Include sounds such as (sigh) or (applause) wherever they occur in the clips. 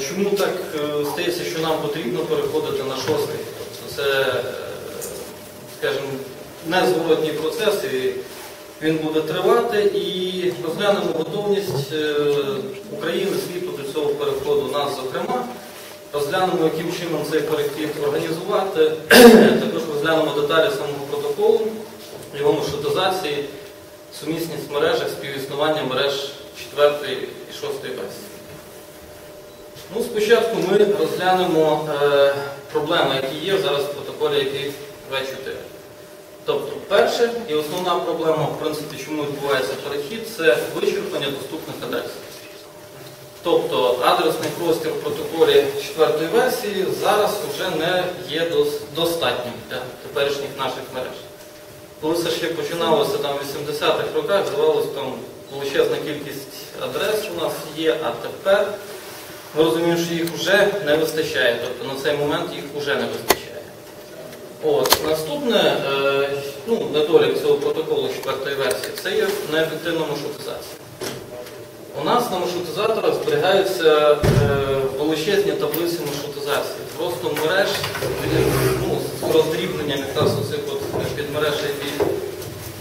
Чому так е, стається, що нам потрібно переходити на шостий? Тобто це, е, скажімо, незворотній процес, і він буде тривати, і розглянемо готовність е, України, світу до цього переходу, нас зокрема. Розглянемо, яким чином цей перехід організувати. (clears throat) Також розглянемо деталі самого протоколу, його маршрутизації, сумісність мережах, співіснування мереж 4 і 6 версії. Ну, спочатку ми розглянемо е, проблеми, які є зараз в протоколі, який В4. Тобто, перше і основна проблема, в принципі, чому відбувається перехід, це вичерпання доступних адрес. Тобто адресний простір в протоколі четвертої версії зараз вже не є дос- достатнім для теперішніх наших мереж. Коли це ще починалося там в 80-х роках, здавалося, там величезна кількість адрес у нас є, а тепер ми розуміємо, що їх вже не вистачає. Тобто на цей момент їх вже не вистачає. От, наступне, е, ну, недолік цього протоколу четвертої версії, це є неефективна маршрутизація. У нас на маршрутизаторах зберігаються е, величезні таблиці маршрутизації. Просто мереж ну, з роздрібненням якраз оцих от підмереж IP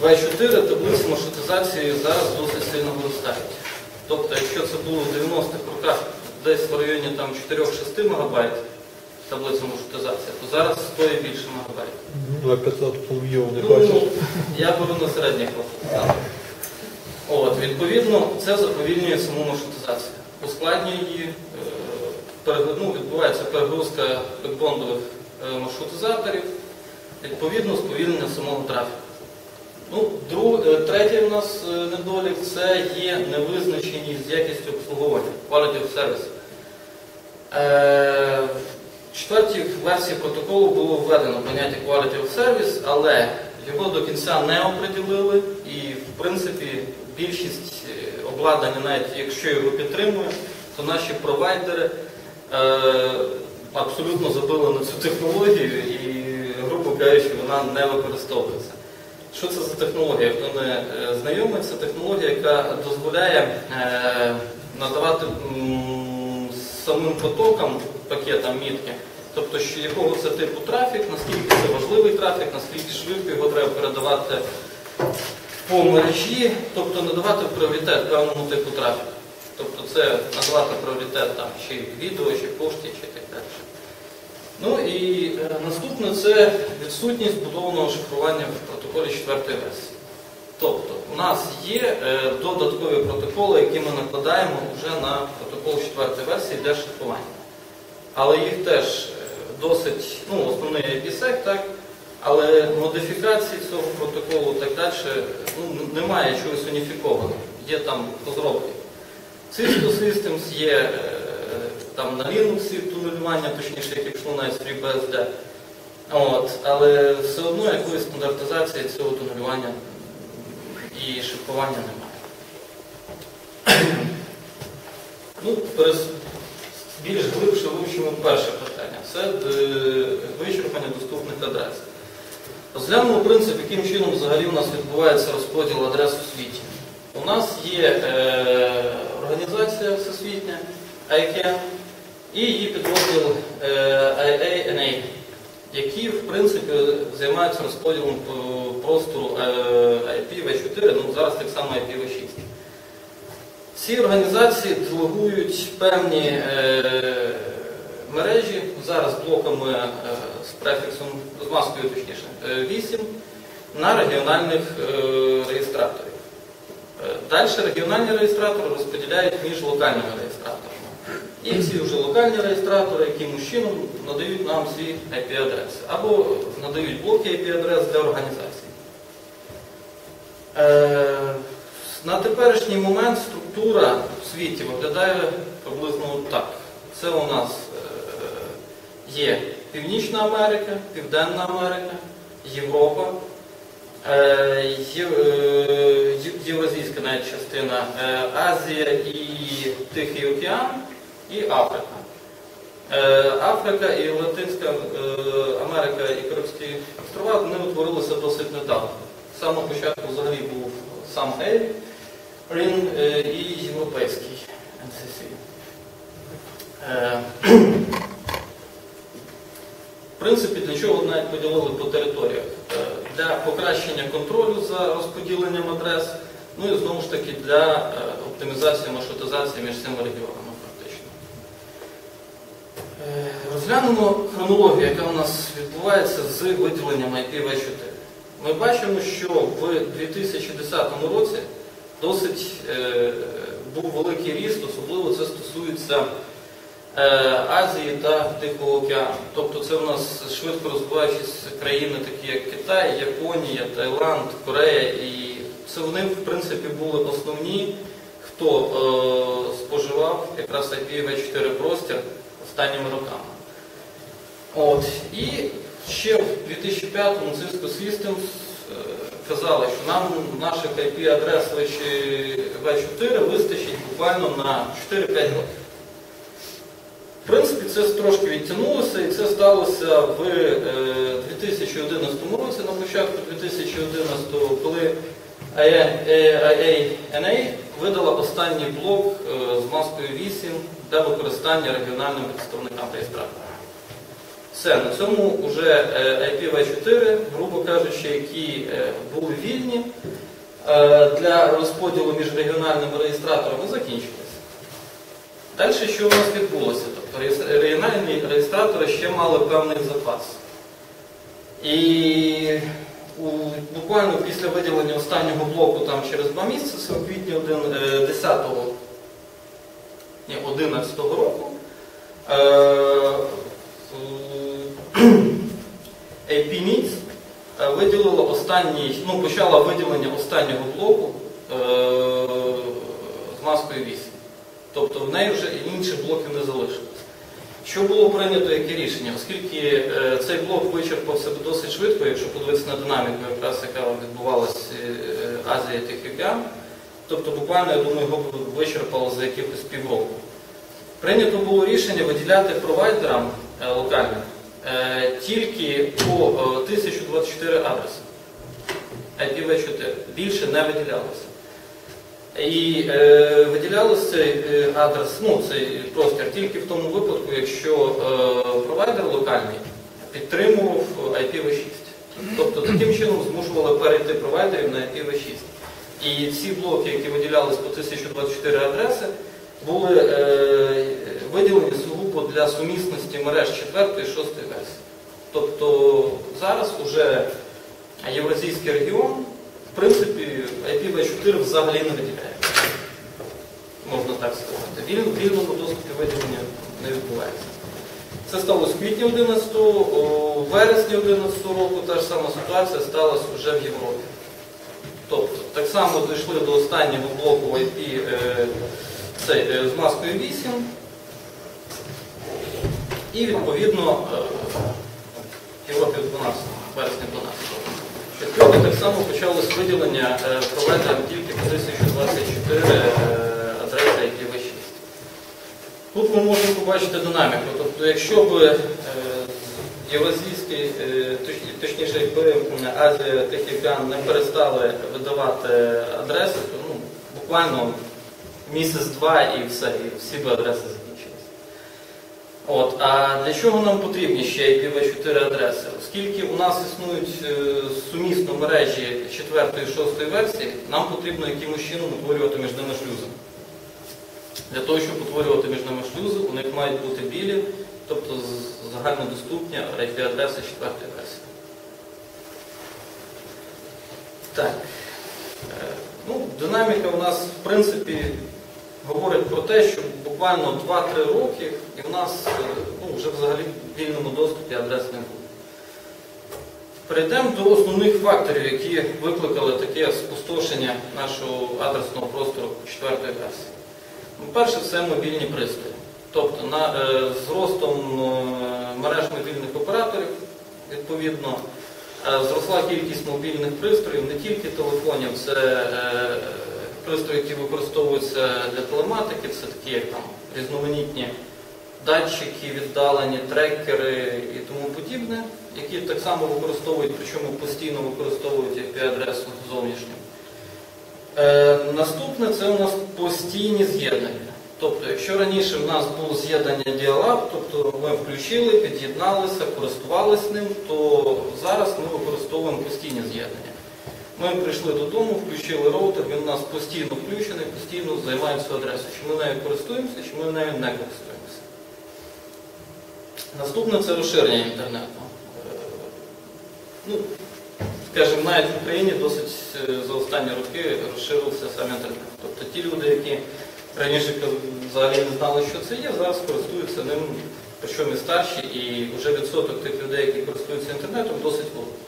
V4 таблиці маршрутизації зараз досить сильно виростають. Тобто, якщо це було в 90-х роках десь в районі 4-6 МБ таблиця маршрутизації, то зараз стоїть більше мегабайт. На 500 полв'їв не Ну, я беру на середніх просто. От, відповідно, це заповільнює саму маршрутизацію. Ускладнює її, е, ну, відбувається перегрузка бекбондових е, маршрутизаторів, відповідно, сповільнення самого трафіку. Ну, друг, е, третій у нас недолік це є невизначеність з якістю обслуговування, quality of service. Е, в четвертій версії протоколу було введено поняття quality of service, але його до кінця не оприділили і, в принципі, більшість е, обладнання, навіть якщо його підтримує, то наші провайдери е, абсолютно забили на цю технологію і, грубо кажучи, вона не використовується. Що це за технологія? Хто не знайомий, це технологія, яка дозволяє надавати самим потокам, пакетам мітки, тобто що якого це типу трафік, наскільки це важливий трафік, наскільки швидко його треба передавати по мережі, тобто надавати пріоритет певному типу трафіку. Тобто це надавати пріоритет там, чи відео, чи пошті, чи так далі. Ну і е, наступне це відсутність будованого шифрування в протоколі четвертої версії. Тобто у нас є е, додаткові протоколи, які ми накладаємо вже на протокол четвертої версії для шифрування. Але їх теж е, досить, ну, основний IPsec, так, але модифікації цього протоколу так далі ну, немає чогось уніфікованого. Є там розробки. Cisco Systems є е, там на Linux тунелювання, точніше, як пішло на S3BSD. От, але все одно якоїсь стандартизації цього тунелювання і шифрування немає. Ну, більш глибше вивчимо перше питання. Це е, вичерпання доступних адрес. Розглянемо принцип, яким чином взагалі у нас відбувається розподіл адрес у світі. У нас є е, організація всесвітня ICANN і її підрозділ е, IANA, які в принципі займаються розподілом е, простору е, IPv4, ну зараз так само IPv6. Ці організації делегують певні е, мережі, зараз блоками е, з префіксом, з маскою точніше, е, 8 на регіональних е, реєстраторів. Е, Далі регіональні реєстратори розподіляють між локальними реєстраторами. І ці вже локальні реєстратори якимось чином надають нам ці IP-адреси або надають блоки IP-адрес для організації. Е, на теперішній момент структура в світі виглядає приблизно так. Це у нас е, є Північна Америка, Південна Америка, Європа, е, е, Євразійська навіть частина, е, Азія і Тихий океан і Африка. Е, Африка і Латинська е, Америка і Карибські острова вони утворилися досить недавно. З самого початку взагалі був сам Рін і європейський. Е, В принципі, для чого навіть поділили по територіях? Е, Для покращення контролю за розподіленням адрес, ну і знову ж таки для е, оптимізації маршрутизації між цими регіонами. Е, Розглянемо хронологію, яка у нас відбувається з виділенням IPv4. Ми бачимо, що в 2010 році досить е, був великий ріст, особливо це стосується е, Азії та Тихого океану. Тобто це у нас швидко розвиваючись країни, такі як Китай, Японія, Таїланд, Корея. І це вони, в принципі, були основні, хто е, споживав якраз IPv4 простір останніми роками. От. І ще в 2005-му Cisco Systems е, казали, що нам наших IP-адрес V4 вистачить буквально на 4-5 років. В принципі, це трошки відтягнулося, і це сталося в е, 2011 році, на початку 2011-го, коли IANA видала останній блок е, з маскою 8 для використання регіональним представникам реєстратора. Все, на цьому вже IPv4, грубо кажучи, які е, були вільні е, для розподілу між регіональними реєстраторами, закінчилися. Далі що у нас відбулося? Тобто регіональні реєстратори ще мали певний запас. І у, буквально після виділення останнього блоку там через два місяці, у квітні 10 ні, 11 року, е, AP е, виділила останній, ну, почала виділення останнього блоку е, з маскою 8. Тобто в неї вже інших блоків не залишилось. Що було прийнято яке рішення? Оскільки е, цей блок вичерпав себе досить швидко, якщо подивитися на динаміку, якраз яка відбувалася е, Азія Тихий океан, тобто буквально, я думаю, його вичерпало за якихось півроку. Прийнято було рішення виділяти провайдерам е, локальним е, тільки по е, 1024 адреси IPv4. Більше не виділялося. І е, виділялося цей е, адрес, ну, цей простір тільки в тому випадку, якщо е, провайдер локальний підтримував IPv6. Тобто таким чином змушували перейти провайдерів на IPv6. І ці блоки, які виділялись по 1024 адреси, були е, виділені сугубо для сумісності мереж 4 і 6 версії. Тобто зараз уже Євразійський регіон, в принципі, IPv4 взагалі не виділяє. Можна так сказати. Віль, в вільному доступі виділення не відбувається. Це сталося в квітні 11 у вересні 11 року та ж сама ситуація сталася вже в Європі. Тобто, так само дійшли до останнього блоку IP е, цей, е, з маскою 8. І відповідно е, в Європі 12, вересня 12. Відповідно, так само почалось виділення проведенням тільки по 1024 е, адреси IPv6. Тут ми можемо побачити динаміку. Тобто, якщо е, Євразійський, е, точніше, якби Азія Тихий океан не перестали видавати адреси, то ну, буквально місяць-два і все, і всі б адреси закінчилися. А для чого нам потрібні ще IPv4 адреси? Оскільки у нас існують е, сумісно мережі 4 і 6 версії, нам потрібно якимось чином утворювати між ними шлюзи. Для того, щоб утворювати між ними шлюзи, у них мають бути білі, тобто загальнодоступні IP-адреси 4 версії. Так. Е, Ну, динаміка у нас, в принципі, говорить про те, що буквально 2-3 роки і в нас е, ну, вже взагалі в вільному доступі адрес не буде. Перейдемо до основних факторів, які викликали таке спустошення нашого адресного простору четвертої версії. Ну, Перше, це мобільні пристрої. Тобто на, е, з ростом е, мереж мобільних операторів, відповідно, е, зросла кількість мобільних пристроїв, не тільки телефонів, це е, пристрої, які використовуються для телематики, це такі як там різноманітні датчики, віддалені, трекери і тому подібне, які так само використовують, причому постійно використовують IP-адресу зовнішню. Е, наступне це у нас постійні з'єднання. Тобто, якщо раніше в нас було з'єднання діалаб, тобто ми включили, під'єдналися, користувалися ним, то зараз ми використовуємо постійні з'єднання. Ми прийшли додому, включили роутер, він у нас постійно включений, постійно займає цю адресу. Чи ми нею користуємося, чи ми нею не користуємося. Наступне це розширення інтернету. Е, Ну, скажімо, навіть в Україні досить е, за останні роки розширився сам інтернет. Тобто ті люди, які раніше взагалі не знали, що це є, зараз користуються ним, причому і старші, і вже відсоток тих людей, які користуються інтернетом, досить великий.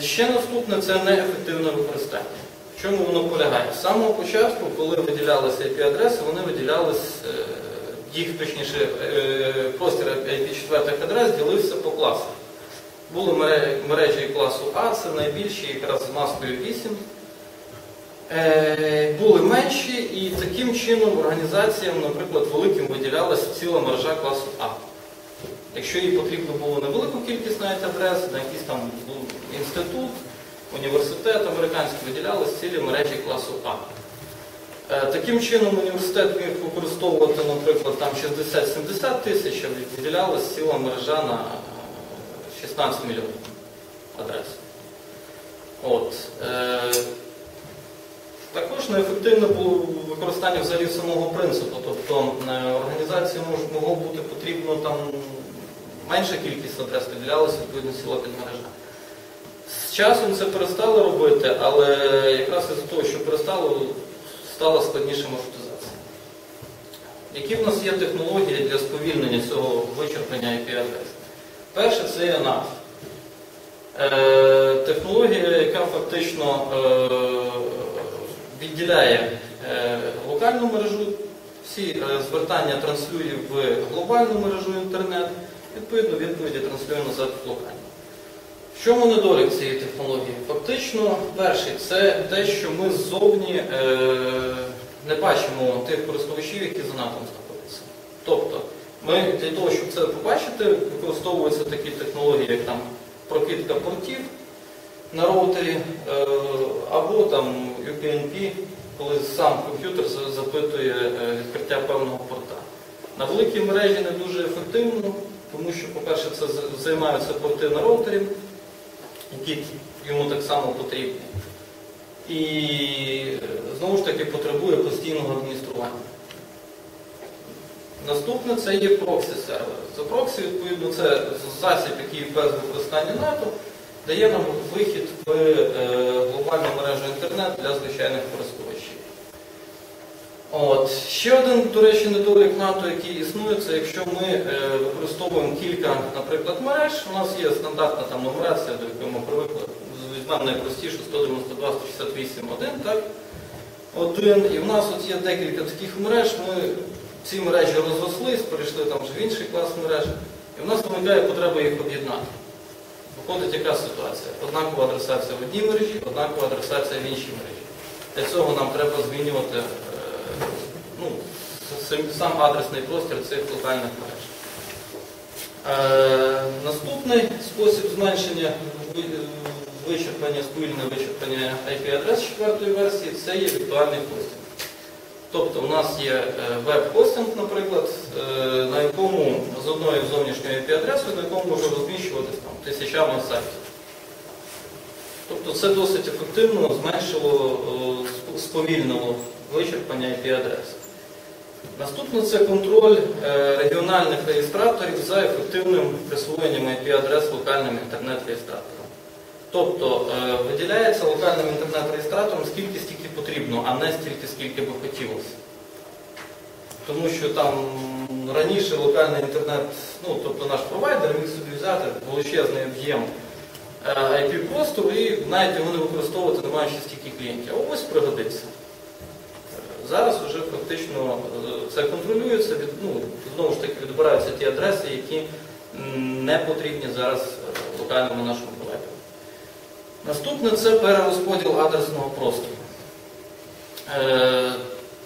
Ще наступне це неефективне використання. В чому воно полягає? З самого початку, коли виділялися IP-адреси, вони виділялись, е, їх точніше, е, простір IP4 адрес ділився по класах. Були мережі класу А, це найбільші якраз з маскою 8. Е, Були менші, і таким чином організаціям, наприклад, великим виділялася ціла мережа класу А. Якщо їй потрібно було невелику кількість навіть адрес, на якийсь там інститут, університет американський виділялись цілі мережі класу А. Е, Таким чином університет міг використовувати, наприклад, там 60-70 тисяч, а виділялась ціла мережа на е, 16 мільйонів адрес. От. Також неефективне було використання взагалі самого принципу. Тобто е, організації могло бути потрібно там менша кількість адрес, виділялася відповідно ціла підмережа. З часом це перестали робити, але якраз із-за того, що перестало, стала складніша маршрутизація. Які в нас є технології для сповільнення цього вичерпання IP-адрес? Перше це є NAV. Е, технологія, яка фактично е, відділяє е, локальну мережу, всі е, звертання транслює в глобальну мережу інтернет, відповідно відповіді транслює назад в локальну. В чому недолік цієї технології? Фактично, перший це те, що ми ззовні е, не бачимо тих користувачів, які за НАТО знаходяться. Тобто, ми для того, щоб це побачити, використовуються такі технології, як там прокидка портів на роутері, або там UPnP, коли сам комп'ютер запитує е, відкриття певного порта. На великій мережі не дуже ефективно, тому що, по-перше, це займаються порти на роутері, які йому так само потрібні. І е, знову ж таки потребує постійного адміністрування. Наступне це є проксі сервер. За проксі, відповідно, це засіб, який без використання НАТО дає нам вихід в е, глобальну мережу інтернет для звичайних користувачів. От. Ще один, до речі, недолік НАТО, який існує, це якщо ми е, використовуємо кілька, наприклад, мереж, у нас є стандартна там нумерація, до якої ми привикли, візьмемо найпростіше 192, 168, 1, так? Один, і в нас от є декілька таких мереж, ми ці мережі розрослись, перейшли там вже в інший клас мереж, і в нас виникає потреба їх об'єднати. Виходить яка ситуація? Однакова адресація в одній мережі, однакова адресація в іншій мережі. Для цього нам треба змінювати е, ну, сам- адресний простір цих локальних мереж. Е, наступний спосіб зменшення ви- вичерпання, сповільне вичерпання IP-адрес четвертої версії це є віртуальний хостинг. Тобто у нас є е, веб-хостинг, наприклад, е, на якому з одною зовнішньою IP-адресою, на якому може розміщуватися там, тисячами сайтів. Тобто це досить ефективно зменшило, сповільнило вичерпання IP-адрес. Наступне це контроль е, регіональних реєстраторів за ефективним присвоєнням IP-адрес локальним інтернет-реєстраторам. Тобто е, виділяється локальним інтернет-реєстратором скільки стільки потрібно, а не стільки, скільки би хотілося. Тому що там раніше локальний інтернет, ну тобто наш провайдер міг собі взяти величезний об'єм е, IP-простору і навіть його не використовувати, не маючи стільки клієнтів. А ось пригодиться. Е, Зараз вже фактично е, це контролюється, від, ну, знову ж таки відбираються ті адреси, які не потрібні зараз е, локальному нашому. Наступне це перерозподіл адресного простору. Е,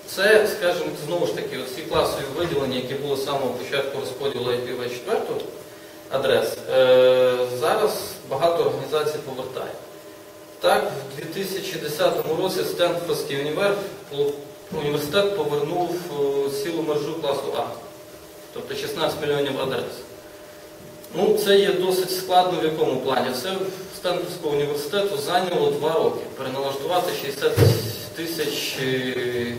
Це, скажімо, знову ж таки, ці класові виділення, які були з самого початку розподілу IPv4 адрес, е, зараз багато організацій повертає. Так, в 2010 році Стенфордський універ, університет повернув е, цілу мережу класу А, тобто 16 мільйонів адрес. Ну, це є досить складно в якому плані. Це Стенфордського університету зайняло два роки переналаштувати 60 тисяч е,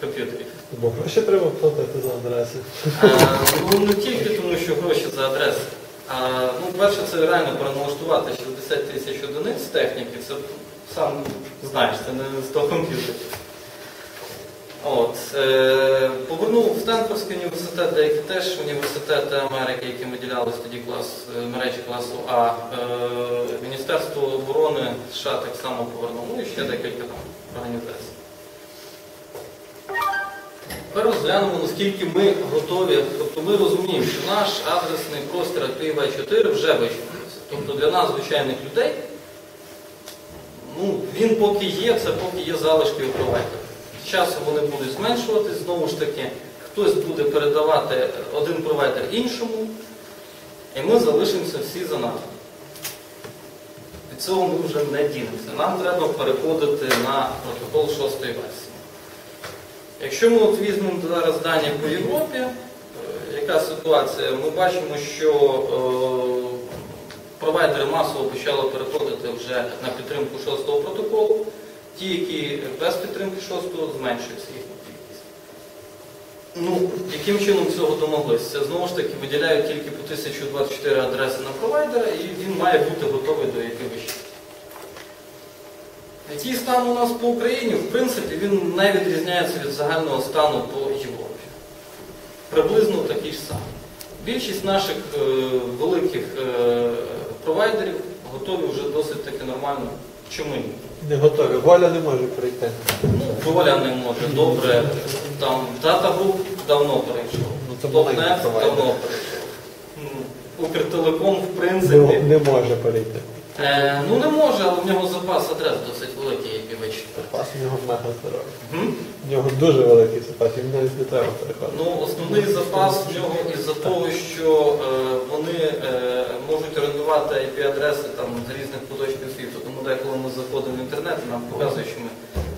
комп'ютерів. Бо гроші треба платити за адреси. Е, Ну не тільки тому, що гроші за адреси. А, ну, перше, це реально переналаштувати 60 тисяч одиниць техніки. Це сам знаєш, це не 100 комп'ютерів. От, е, повернув Стенфордський університет, деякі теж університети Америки, яким виділялись тоді клас, е, мережі класу А. Е, Міністерство оборони США так само повернуло, ну і ще декілька там організацій. Тепер розглянемо, наскільки ми готові. Тобто ми розуміємо, що наш адресний простір IPv4 вже вичерпався. Тобто для нас, звичайних людей, ну, він поки є, це поки є залишки провайдера. З часом вони будуть зменшуватись, знову ж таки, хтось буде передавати один провайдер іншому, і ми залишимося всі за нами. Від цього ми вже не дінемося. Нам треба переходити на протокол шостої версії. Якщо ми от візьмемо зараз дані по Європі, е, яка ситуація? Ми бачимо, що е, провайдери масово почали переходити вже на підтримку шостого протоколу. Ті, які без підтримки шостого, зменшується їхня кількість. Ну, яким чином цього домоглися? Знову ж таки виділяють тільки по 1024 адреси на провайдера, і він має бути готовий до якихось. Який стан у нас по Україні, в принципі, він не відрізняється від загального стану по Європі. Приблизно такий ж самий. Більшість наших е, великих е, провайдерів готові вже досить таки нормально. Чому ні? Не готові. Воля не може прийти. Ну, Воля не може, добре. Там Data Group давно прийшов. Ну, це маленький давно прийшов. Ну, Укртелеком, в Не, принципі. не може перейти. Е, ну не може, але в нього запас адрес досить великий, як і вичитав. Запас в нього мега здоровий. В нього дуже великий запас, їм навіть не треба переходити. Ну, основний запас в нього із-за того, що е, вони е, можуть орендувати IP-адреси там з різних куточків світу. Тому деколи ми заходимо в інтернет, і нам показує, що ми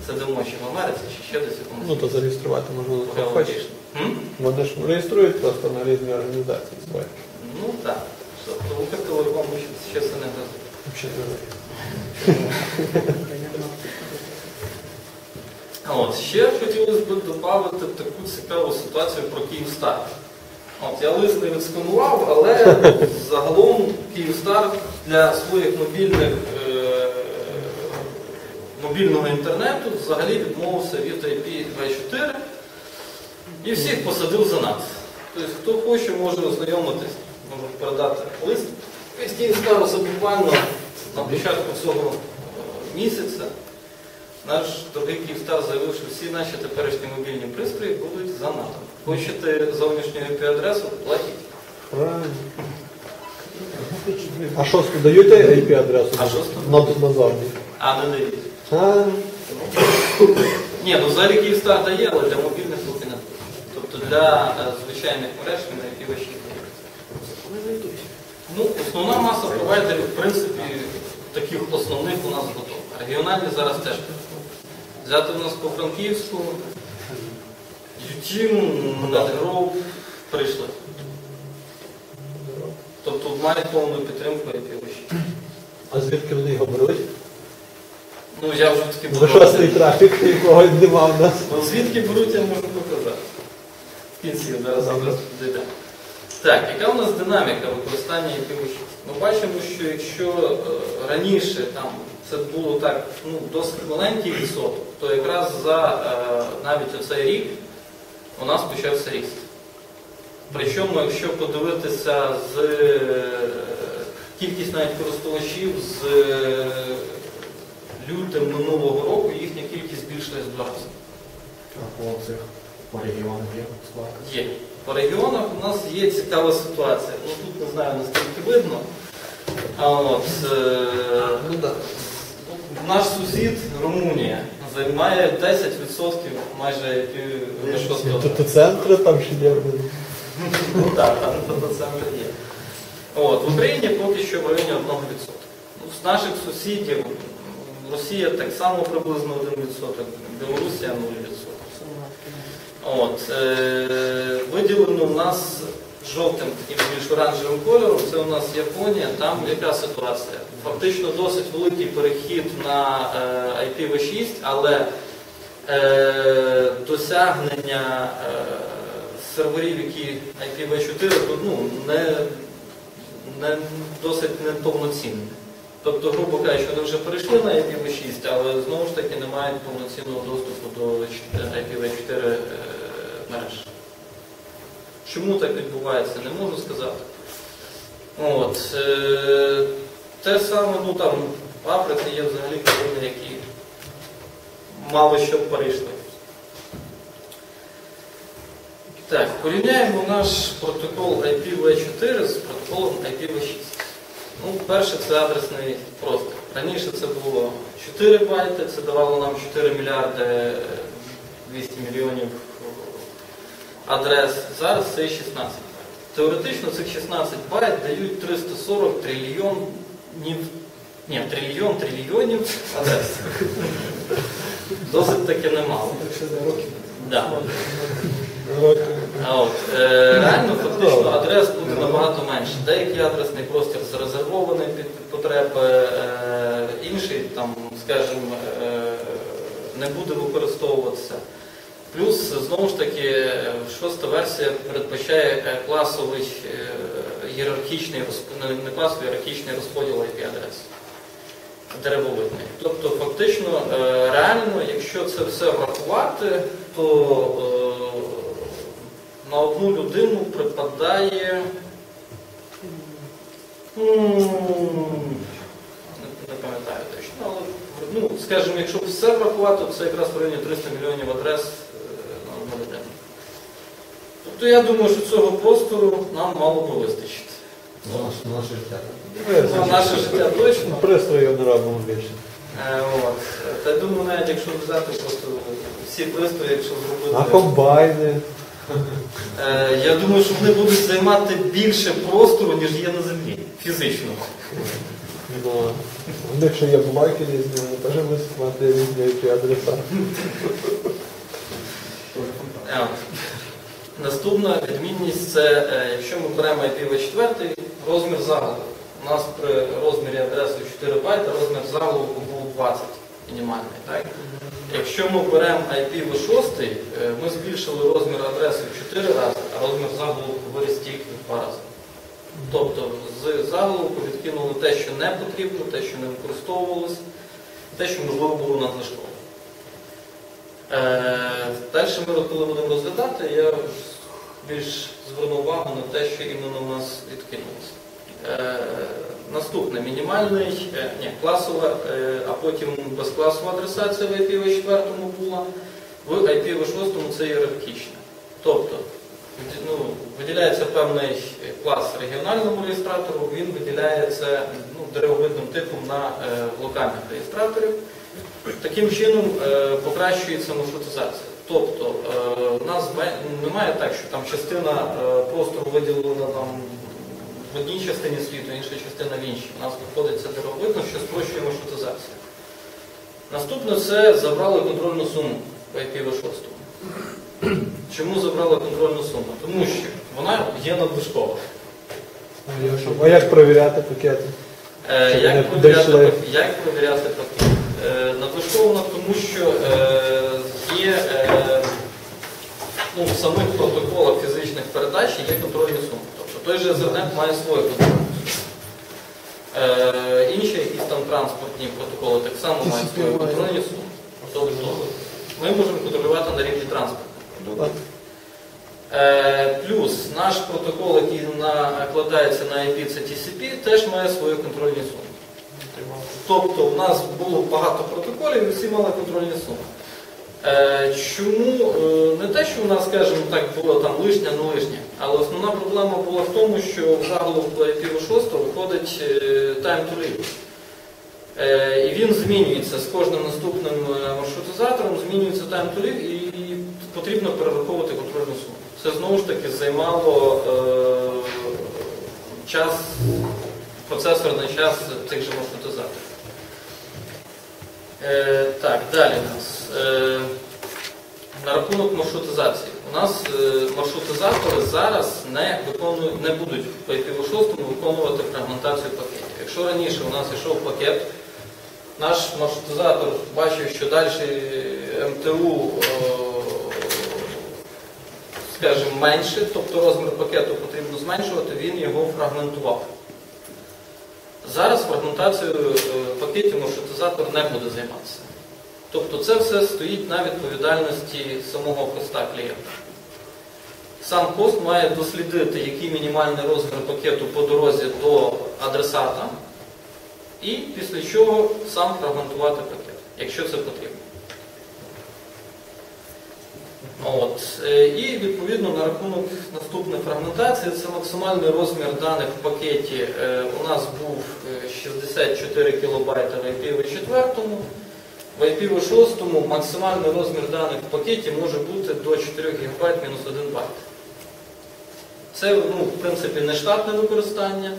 сидимо чи в Америці, чи ще десь якомусь. Ну то зареєструвати можна хто хоче. галактичному. М? Вони ж реєструють просто на різні організації свої. Ну так. Тобто Укртелеком ще все не грозить. От, ще хотілося б додати таку цікаву ситуацію про Київстар. От, я лист не відсканував, але загалом Київстар для своїх мобільних, е, мобільного інтернету взагалі відмовився від IP24 і всіх посадив за нас. Тобто, хто хоче, може ознайомитись, можу передати лист. Від Київстару буквально на початку цього місяця. Наш дорогий Київстар заявив, що всі наші теперішні мобільні пристрої будуть за НАТО. Хочете зовнішню IP-адресу, платіть. Правильно. А що дають IP-адресу? А що На тут назовні. А не дають. А, Ні, ну взагалі Київстар дає, але для мобільних поки не. Тобто для е, звичайних мереж він на IP вищі Ну, основна маса провайдерів, в принципі, таких основних у нас готова. Регіональні зараз теж. Взяти в нас по Франківську, Ютім, Надгров прийшли. Тобто мають повну підтримку IP вищі. а звідки вони його беруть? Ну я вже таки За шостий трафік, якого нема в нас. Ну, звідки беруть, я можу показати. В кінці зараз якраз дійде. Так, яка у нас динаміка використання якихось? Ми бачимо, що якщо е, раніше там це було так ну, досить маленький відсоток, то якраз за е, навіть оцей рік у нас почався ріст. Причому, якщо подивитися з е, кількість навіть користувачів з лютим минулого року, їхня кількість збільшилась в два рази. А по цих по регіонах є складка? Є. По регіонах у нас є цікава ситуація. Ну тут не знаю наскільки видно. А от, е, Ну наш сусід Румунія займає 10% майже пів. Тут центри там ще є. Ну так, там проценти є. От, в Україні поки що в районі 1%. Ну, з наших сусідів Росія так само приблизно 1%, Білорусія 0%. От, е, виділено у нас жовтим таким більш оранжевим кольором, це у нас Японія, там яка ситуація? Фактично досить великий перехід на е, IPv6, але е, досягнення е, серверів, які IPv4, то, ну, не, не, досить неповноцінні. Тобто, грубо кажучи, вони вже перейшли на IPv6, але знову ж таки не мають повноцінного доступу до IPv4 е, мереж. Чому так відбувається, не можу сказати. От, е, те саме, ну там в Африці є взагалі країни, які мало що перейшли. Так, порівняємо наш протокол IPv4 з протоколом IPv6. Ну, перше, це адресний простір. Раніше це було 4 байти, це давало нам 4 мільярди е, 200 мільйонів адрес. Зараз це 16 байт. Теоретично цих 16 байт дають 340 трильйонів, ні, трильйон трильйонів адрес. Досить таки немало. Да. От, е, реально, фактично, адрес буде набагато менше. Деякий адресний простір зарезервований під потреби, е, інший, там, скажімо, е, не буде використовуватися. Плюс, знову ж таки, шоста версія передбачає е, класовий е, ієрархічний розп- не- класовий, ієрархічний розподіл IP-адрес деревовидний. Тобто, фактично, е, реально, якщо це все врахувати, то на одну людину припадає. Не, не пам'ятаю точно, але ну, скажімо, якщо все врахувати, то це якраз в районі 300 мільйонів адрес е, на одну людину. Тобто я думаю, що цього простору нам мало би вистачити. На наше життя. На наше життя точно. Пристрої одноразово більше. Е, От. Та я думаю, навіть якщо взяти просто всі пристрої, якщо зробити. А комбайни. Е, Я думаю, що вони будуть займати більше простору, ніж є на землі. Фізично. Ну, в них ще є бумаги різні, вони теж мусять мати різні IP-адреса. Наступна відмінність це, е, якщо ми беремо IPv4, розмір заголовку. У нас при розмірі адреси 4 байта розмір заголовку був 20 мінімальний. Так? Якщо ми беремо IPv6, е, ми збільшили розмір адреси в 4 рази, а розмір заголовку виріс тільки в 2 рази. Тобто з заголовку відкинули те, що не потрібно, те, що не використовувалось, те, що можливо було надлишково. Е, Далі ми, коли будемо розглядати, я більш зверну увагу на те, що іменно у нас відкинулося. Е, Наступне мінімальний, е, ні, класова, е, а потім безкласова адресація в IPv4 була, в IPv6 це ієрархічне. Тобто ну, виділяється певний клас регіональному реєстратору, він виділяється ну, деревовидним типом на е, локальних реєстраторів. Таким чином е, покращується маршрутизація. Тобто е, у нас немає так, що там частина е, простору виділена там в одній частині світу, інша частина в іншій. У нас виходить це деревовидно, що спрощує маршрутизацію. Наступне це забрали контрольну суму в IPv6. Чому забрали контрольну суму? Тому що вона є надлишкова. А як перевіряти пакети? Е, Як дійшли. як провіряти пакет? Е, Надлаштовано, тому що е, є е, ну, в самих протоколах фізичних передач є контрольні суми. Тобто той же Ethernet має свою контрольну суму. Е, інші якісь там транспортні протоколи так само мають свої контрольні суми. Тобто ми можемо контролювати на рівні транспорту. Е, Плюс наш протокол, який накладається на IP, це TCP, теж має свої контрольні суми. Тобто у нас було багато протоколів і всі мали контрольні суми. Е, Чому е, не те, що у нас, скажімо так, було там лишня, не лишня, але основна проблема була в тому, що в заголовку IPv6 виходить е, time to live. Е, І він змінюється з кожним наступним маршрутизатором, змінюється to live і потрібно перераховувати контрольну суму. Це знову ж таки займало час, процесорний час цих же маршрутизаторів. Е, так, далі у нас. Е, на рахунок маршрутизації. У нас е, маршрутизатори зараз не виконують, не будуть в IPv6 виконувати фрагментацію пакетів. Якщо раніше у нас йшов пакет, наш маршрутизатор бачив, що далі МТУ, скажімо, менше, тобто розмір пакету потрібно зменшувати, він його фрагментував. Зараз фрагментацією е, пакетів маршрутизатор не буде займатися. Тобто це все стоїть на відповідальності самого хоста клієнта. Сам хост має дослідити, який мінімальний розмір пакету по дорозі до адресата, і після чого сам фрагментувати пакет, якщо це потрібно. От. е, І відповідно на рахунок наступної фрагментації це максимальний розмір даних в пакеті. Е, У нас був е, 64 кБ в IPv4, в IPv6 максимальний розмір даних в пакеті може бути до 4 ГБ мінус 1 байт. Це, ну, в принципі, не штатне використання.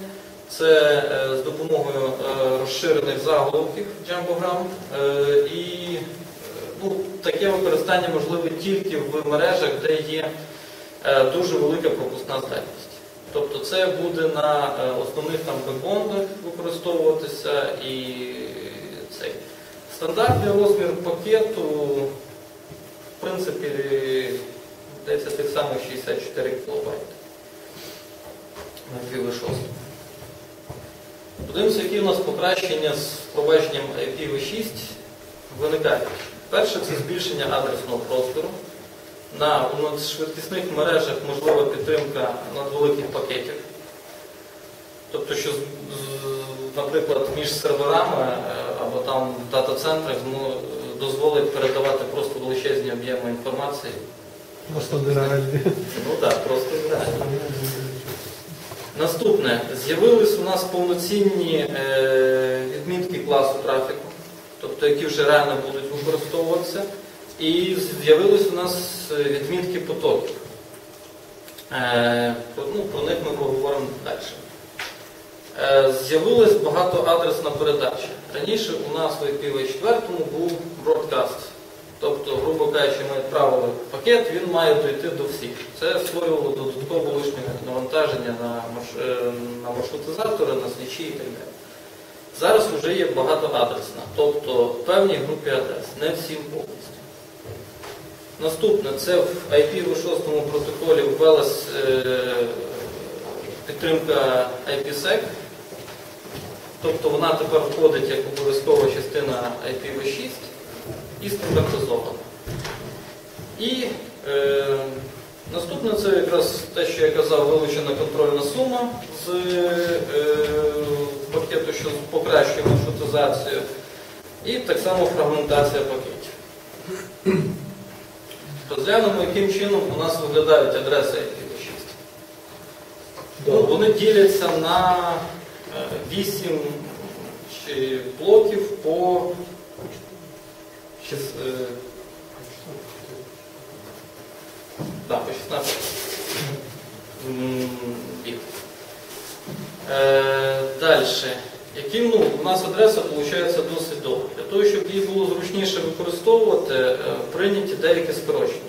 Це е, з допомогою е, розширених заголовків. Е, і е, таке використання можливе тільки в мережах, де є е, дуже велика пропускна здатність. Тобто це буде на е, основних там бекбондах використовуватися і цей. Стандартний розмір пакету, в принципі, йдеться тих самих 64 кБ на IPv6. Подивимося, які у нас покращення з впровадженням IPv6 виникають. Перше це збільшення адресного простору. На швидкісних мережах можлива підтримка надвеликих пакетів. Тобто, що, наприклад, між серверами е, або там в дата-центрах дозволить передавати просто величезні об'єми інформації. Просто нереальні. Ну так, просто нереально. Наступне. З'явились у нас повноцінні е, відмітки класу трафіку, тобто які вже реально будуть використовуватися. І з'явились у нас е, відмітки потоків. Е, ну, про них ми поговоримо далі. Е, З'явилась багатоадресна передача. Раніше у нас в IPv4 був бродкаст. Тобто, грубо кажучи, ми відправили пакет, він має дойти до всіх. Це створювало додаткове лишнє навантаження на, марш- на маршрутизатори, на свічі і так далі. Зараз вже є багатоадресна, тобто певній групі адрес, не всім повністю. Наступне, це в IPv6 протоколі ввелась е, підтримка IPsec, тобто вона тепер входить як обов'язкова частина IPv6 і стандартизована. І е, Наступне це якраз те, що я казав, вилучена контрольна сума з е, пакету, що покращує маршрутизацію, і так само фрагментація пакетів. Розглянемо, яким чином у нас виглядають адреси IP6. Ну, вони діляться на е, 8 блоків по 6, е, да, по 16 м, біт. Е, Далі. Яким, ну, у нас адреса виходить досить довга. Для того, щоб її було зручніше використовувати, е, прийняті деякі скорочення.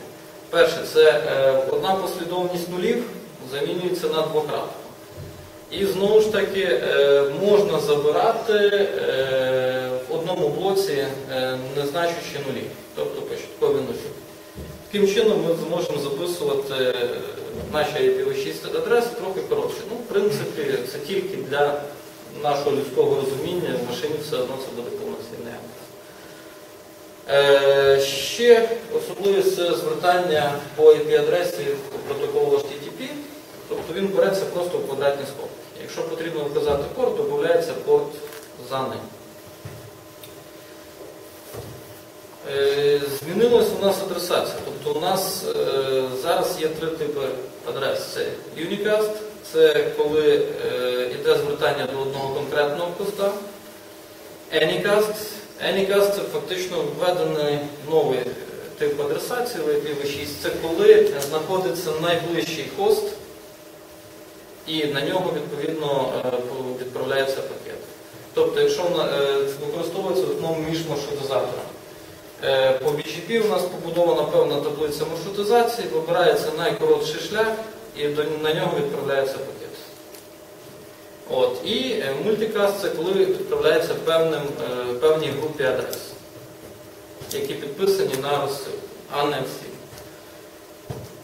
Перше, це е, одна послідовність нулів замінюється на двократну. І знову ж таки е, можна забирати е, в одному блоці е, незначущі нулі, тобто початкові нулі. Таким чином ми зможемо записувати наші IPv6 адреси трохи коротше. Ну, в принципі, це тільки для нашого людського розуміння, в машині все одно це буде повноцінний. Е, ще особливість звертання по IP-адресі протоколу HTTP, тобто він береться просто в квадратні скобки. Якщо потрібно вказати порт, додається порт за ним. Е, Змінилась у нас адресація. Тобто у нас е, зараз є три типи адрес. Це Unicast, це коли е, йде звертання до одного конкретного хоста. Anycast. Anycast це фактично введений новий е, тип адресації в IPv6. Це коли знаходиться найближчий хост, і на нього відповідно е, відправляється пакет. Тобто, якщо е, використовується в основному між маршрутизатором. Е, По BGP у нас побудована певна таблиця маршрутизації, вибирається найкоротший шлях і на нього відправляється пакет. От. І е, мультикаст це коли відправляється певним, е, певній групі адрес, які підписані на розсилку, а не всі.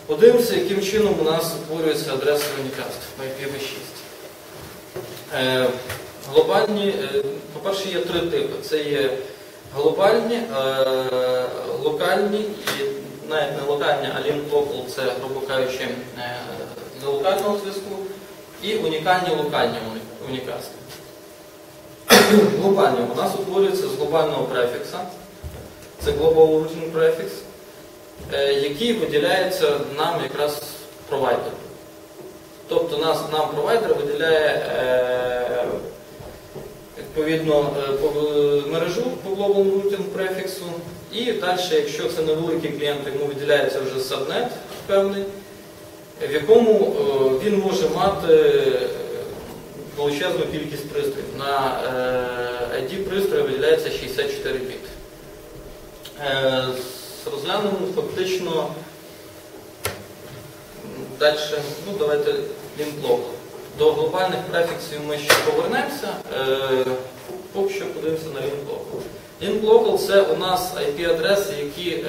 Подивимося, яким чином у нас утворюється адреса Unicast в IPv6. Е, глобальні, по-перше, є три типи. Це є глобальні, е, локальні і навіть не локальні, а local це, грубо кажучи, е, для локального зв'язку, і унікальні локальні уні- унікасти. Глобальні у нас утворюються з глобального префікса. Це Global Routing Prefix, е, який виділяється нам якраз провайдером. Тобто нас, нам провайдер виділяє е, відповідно е, е, мережу по Global Routing префіксу. І далі, якщо це невеликий клієнт, йому виділяється вже сабнет певний, в якому е, він може мати величезну кількість пристроїв. На ID пристрою виділяється 64 біт. Розглянемо фактично далі, ну давайте лінблок. До глобальних префіксів ми ще повернемося. Е, Поки що подивимося на лінблок. Лінблокл це у нас IP-адреси, які е,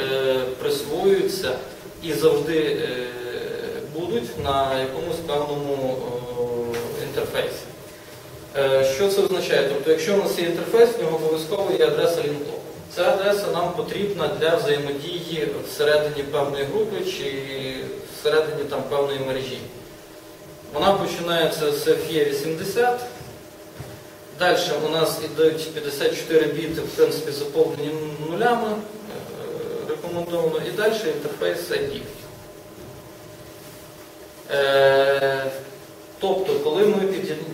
присвоюються і завжди е, будуть на якомусь певному інтерфейсі. Що це означає? Тобто, якщо у нас є інтерфейс, в нього обов'язково є адреса лінблоку. Ця адреса нам потрібна для взаємодії всередині певної групи чи всередині певної мережі. Вона починається з FE 80. Далі у нас йдуть 54 біти, в принципі, заповнені нулями, е, рекомендовано, і далі інтерфейс ID. Е, Тобто, коли ми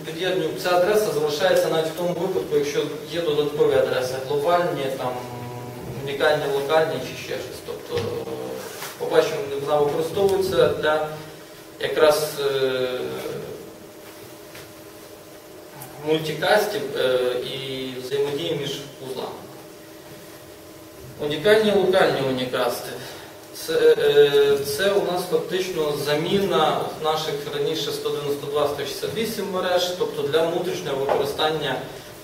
під'єднуємо, ця адреса залишається навіть в тому випадку, якщо є додаткові адреси, глобальні, там, унікальні, локальні чи ще щось. Тобто, е, побачимо, вона використовується для якраз е, мультикастів е, і взаємодії між узлами. Унікальні локальні унікасти. Це, е, це у нас фактично заміна наших раніше 192-168 мереж, тобто для внутрішнього використання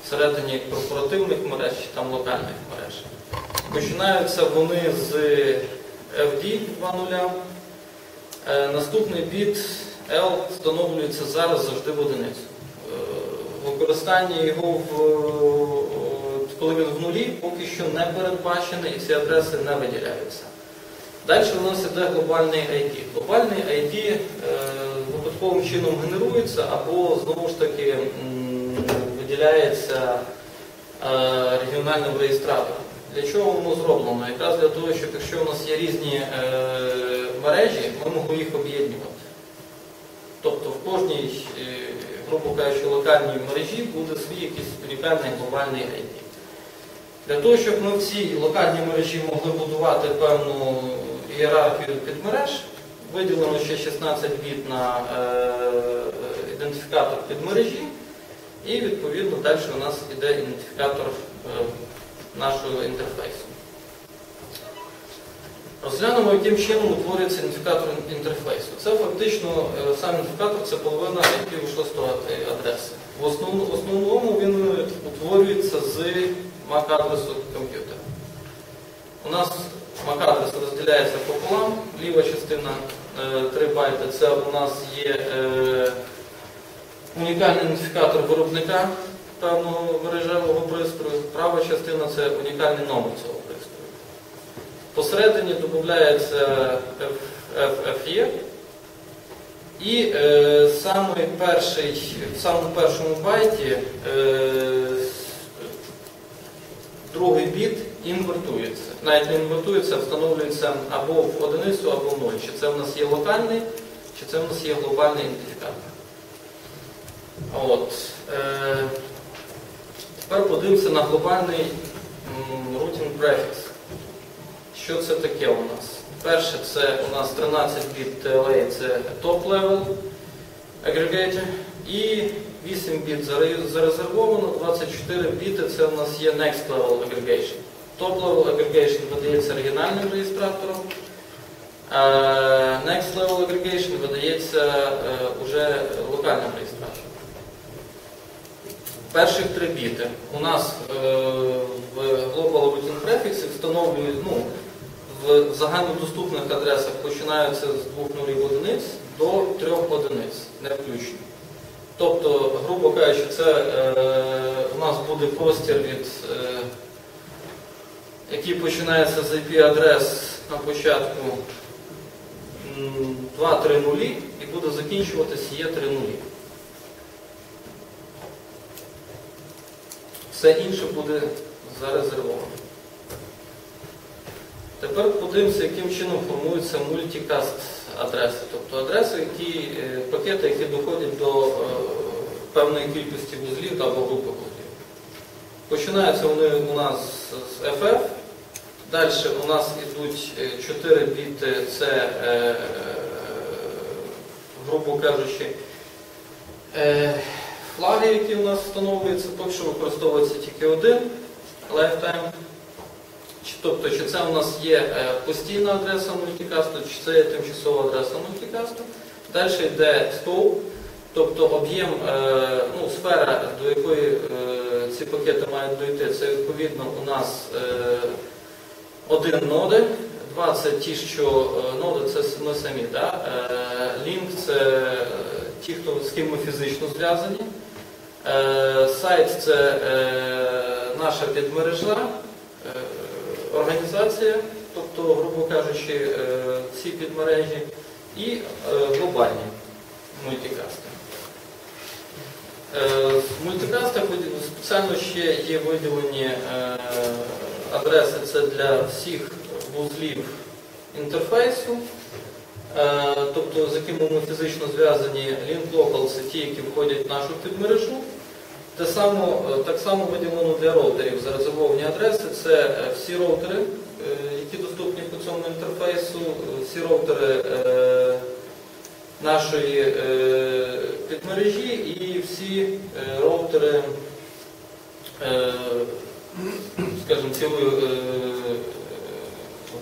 всередині корпоративних мереж чи там локальних мереж. Починаються вони з FD 2.0. Е, Наступний біт L встановлюється зараз завжди в одиницю. Е, Використання його в, е, коли він в нулі, поки що не передбачене і ці адреси не виділяються. Далі у нас іде глобальний ID. Глобальний ID випадковим чином генерується або знову ж таки виділяється регіональним реєстратором. Для чого воно зроблено? Якраз для того, щоб якщо у нас є різні е, мережі, ми могли їх об'єднувати. Тобто в кожній, е, грубо кажучи, локальній мережі буде свій якийсь унікальний глобальний ID. Для того, щоб ми в цій локальній мережі могли будувати певну ієрархію підмереж, виділено ще 16 біт на е, ідентифікатор підмережі, і відповідно далі у нас іде ідентифікатор е, нашого інтерфейсу. Розглянемо, яким чином утворюється ідентифікатор інтерфейсу. Це фактично е, сам ідентифікатор це половина IPv6 адреси. В основному, він утворюється з MAC-адресу комп'ютера. У нас MAC-адрес розділяється пополам. Ліва частина е, 3 байти це у нас є е, унікальний ідентифікатор виробника певного мережевого пристрою. Права частина це унікальний номер цього пристрою. Посередині додається FFE. І е, перший, в самому першому байті е, другий біт інвертується. Навіть не інвертується, встановлюється або в одиницю, або в нуль. Чи це в нас є локальний, чи це в нас є глобальний ідентифікатор. Тепер подивимося на глобальний routing prefix. Що це таке у нас? Перше, це у нас 13 біт TLA, це level aggregator. І 8 біт зарезервовано, 24 біти це у нас є Next Level Aggregation. Top Level Aggregation видається оригінальним реєстратором. Next Level Aggregation видається е, уже локальним реєстратором. Перших три біти у нас е, в Global Routing Prefix встановлюють, ну, в загальнодоступних адресах починаються з двох нулів одиниць до трьох одиниць, не включно. Тобто, грубо кажучи, це е, у нас буде простір від, е, який починається з IP-адрес на початку 2-3 нулі і буде закінчуватися є 3 нулі. Все інше буде зарезервовано. Тепер подивимося, яким чином формуються мультикаст адреси, тобто адреси, які, е, пакети, які доходять до е, певної кількості вузлів або групи вузлів. Починаються вони у нас з FF, далі у нас йдуть 4 біти, це, е, е, грубо кажучи, е, флаги, які у нас встановлюються, поки що використовується тільки один lifetime. Тобто, чи це у нас є е, постійна адреса мультикасту, чи це є тимчасова адреса мультикасту. Далі йде scope, тобто об'єм, е, ну, сфера, до якої е, ці пакети мають дойти, це відповідно у нас один ноди, два це ті, що ноди це ми самі. Да? Це ті, хто з ким ми фізично зв'язані. Е, Сайт це е, наша підмережа, е, організація, тобто, грубо кажучи, ці підмережі, і глобальні мультикасти. В мультикастах спеціально ще є виділені адреси це для всіх вузлів інтерфейсу. Тобто, з якими ми фізично зв'язані, link local це ті, які входять в нашу підмережу. Те само, е, так само виділено для роутерів зарезервовані адреси. Це е, всі роутери, е, які доступні по цьому інтерфейсу, всі роутери нашої підмережі і всі роутери, скажімо, цілої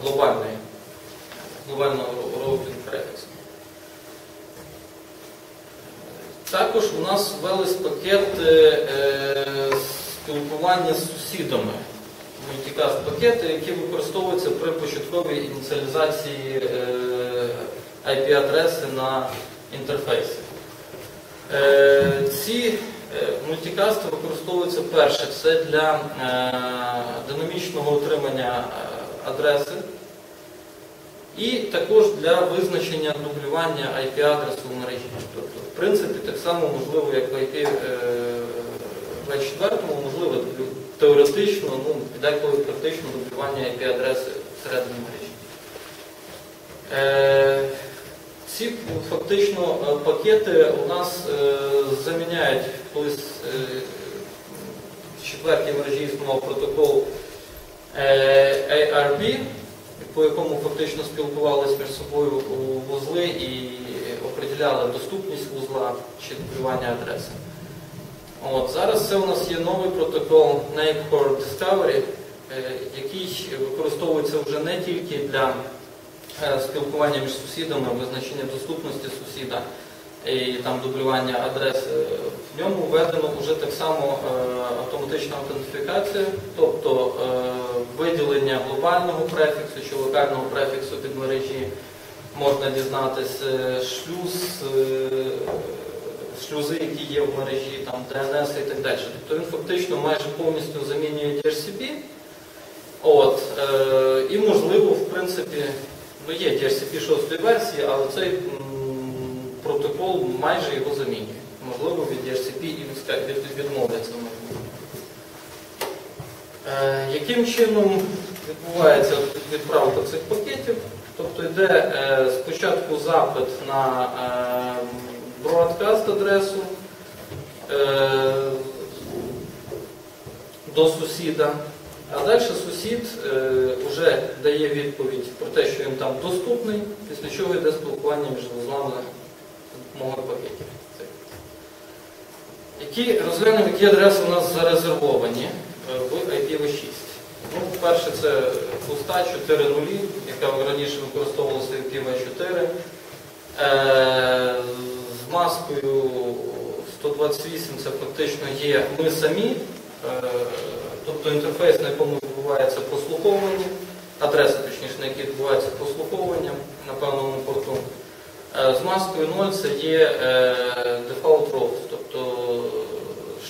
глобальної, глобального роутинг префіксу. Також у нас ввелись пакети е, спілкування з сусідами. Мультикаст пакети, які використовуються при початковій ініціалізації е, IP-адреси на інтерфейсі. Е, ці е, мультикасти використовуються перше, це для е, динамічного отримання е, адреси. І також для визначення дублювання IP-адресу в мережі. Тобто, в принципі, так само можливо, як в IP в 4 можливо теоретично, ну, деколи практично дублювання IP-адреси всередині мережі. Е, ці фактично е, пакети у нас е, заміняють колись е, в четвертій мережі існував протокол е, ARP, по якому фактично спілкувалися між собою вузли і определяли доступність вузла чи дублювання адреси. От, зараз це у нас є новий протокол Neighbor Discovery, е, який використовується вже не тільки для е, спілкування між сусідами, визначення доступності сусіда і там дублювання адреси. В ньому введено вже так само е, автоматична аутентифікація, тобто е, виділення глобального префіксу чи локального префіксу під мережі можна дізнатися е, шлюз, е, шлюзи, які є в мережі, там DNS і так далі. Тобто він фактично майже повністю замінює DHCP. От, е, і можливо, в принципі, ну є DHCP 6 версії, але цей протокол майже його замінює. Можливо, від DHCP і відмовляться. Е, яким чином відбувається відправка цих пакетів? Тобто йде е, спочатку запит на е, broadcast адресу е, до сусіда, а далі сусід вже дає відповідь про те, що він там доступний, після чого йде спілкування між вузлами допомогою пакетів. Які розглянемо, які адреси у нас зарезервовані е, в IPv6. Ну, перше, це пуста 4.0, яка раніше використовувалася в IPv4. Е, з маскою 128 це фактично є ми самі, е, тобто інтерфейс, на якому відбувається прослуховування, адреса, точніше, на якій відбувається прослуховування на певному порту. Е, З маскою 0 це є е, default route, тобто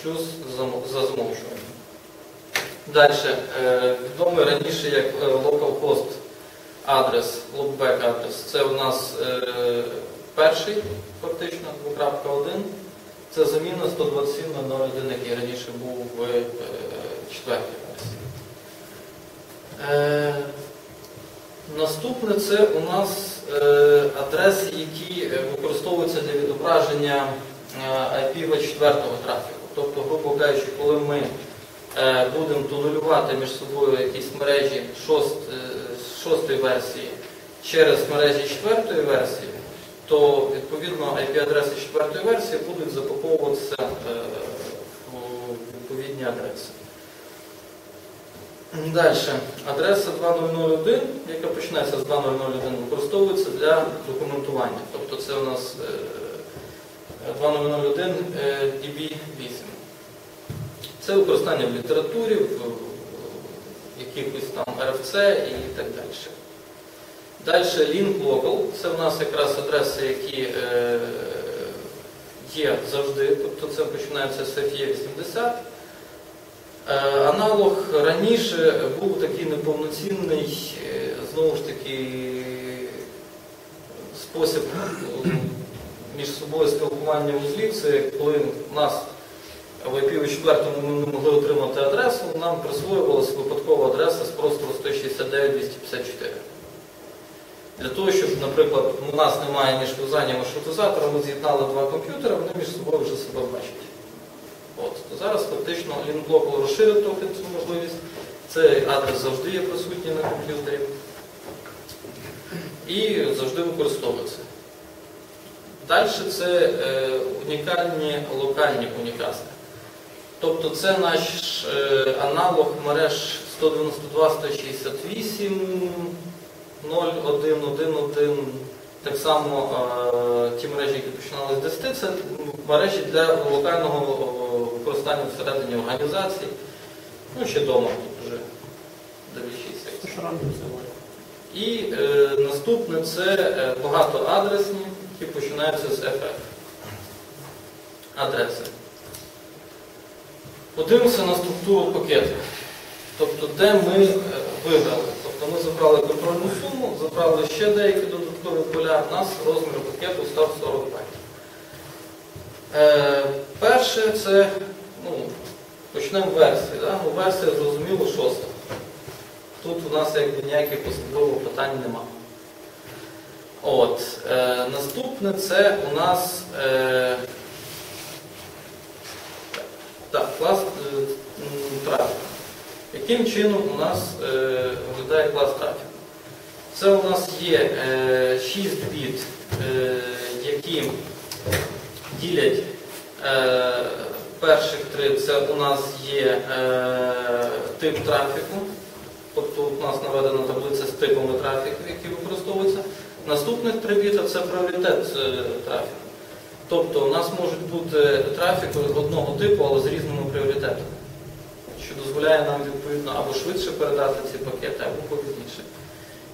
шлюз за замовчуванням. Далі, е, відомий раніше як е, localhost адрес, loopback адрес. Це у нас е, перший, фактично, 2.1. Це заміна 127.01, який раніше був в е, четвертій версії. Е, Наступне це у нас е, адреси, які е, використовуються для відображення е, IPv4 трафіку. Тобто, грубо кажучи, коли ми е, будемо тунелювати між собою якісь мережі шост, е, з шостої версії через мережі четвертої версії, то відповідно IP-адреси четвертої версії будуть запаковуватися е, в відповідні адреси. Далі. Адреса 2001, яка починається з 2001, використовується для документування. Тобто це у нас е, 2001 е, DB8. Це використання в літературі, в якихось там RFC і так далі. Далі link local. Це в нас якраз адреси, які е, є завжди, тобто це починається з FE80. Е, Аналог раніше був такий неповноцінний, е, знову ж таки, спосіб е, між собою спілкування вузлів. Це коли нас в IPv4 ми не могли отримати адресу, нам присвоювалася випадкова адреса з простору 169.254. Для того, щоб, наприклад, у нас немає ні шлюза, ні маршрутизатора, ми з'єднали два комп'ютери, вони між собою вже себе бачать. От. Зараз фактично лінблок розширив трохи цю можливість. Цей адрес завжди є присутній на комп'ютері і завжди використовується. Далі це е, унікальні локальні унікасти. Тобто це наш е, аналог мереж 192, 168, 0111, так само е, ті мережі, які починали з 10, це мережі для локального використання всередині організацій, ну ще вдома тут вже називали. І е, наступне це е, багатоадресні, які починаються з FF. Адреси. Подивимося на структуру пакету. Тобто, де ми е, виграли. Тобто ми забрали контрольну суму, забрали ще деякі додаткові поля, у нас розмір пакету став 40 байт. Е, перше це, ну, почнемо версії. Да? Ну, версія, зрозуміло, шоста. Тут у нас якби ніяких особливих питань нема. От, е, наступне це у нас е, так, клас е, трафіку. Яким чином у нас е, виглядає клас трафіку? Це у нас є е, 6 біт, е, які ділять е, перших три, це у нас є е, тип трафіку. Тобто у нас наведена таблиця з типами трафіку, які використовуються. Наступних три біта це пріоритет е, трафіку. Тобто у нас можуть бути трафік одного типу, але з різними пріоритетами, що дозволяє нам відповідно або швидше передати ці пакети, або повільніше.